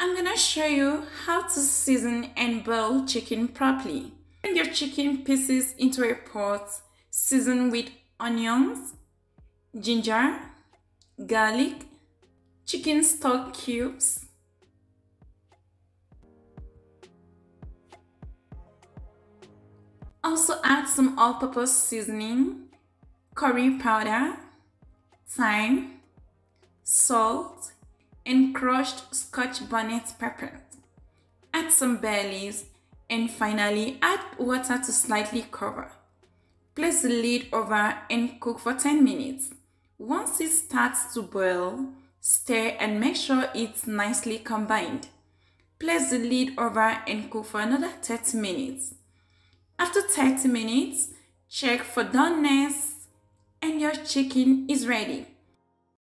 I'm gonna show you how to season and boil chicken properly. Bring your chicken pieces into a pot, season with onions, ginger, garlic, chicken stock cubes, Also add some all-purpose seasoning, curry powder, thyme, salt, and crushed scotch bonnet pepper. Add some bay leaves and finally add water to slightly cover. Place the lid over and cook for 10 minutes. Once it starts to boil, stir and make sure it's nicely combined. Place the lid over and cook for another 30 minutes. After 30 minutes, check for doneness and your chicken is ready.